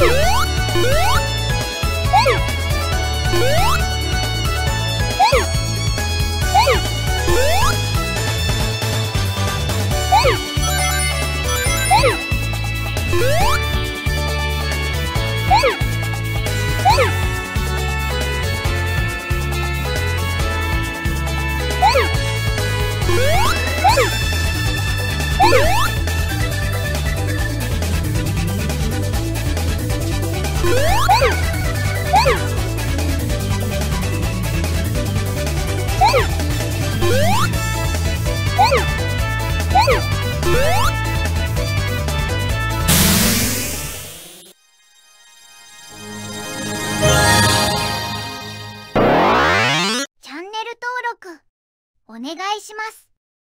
Woo! お願いします。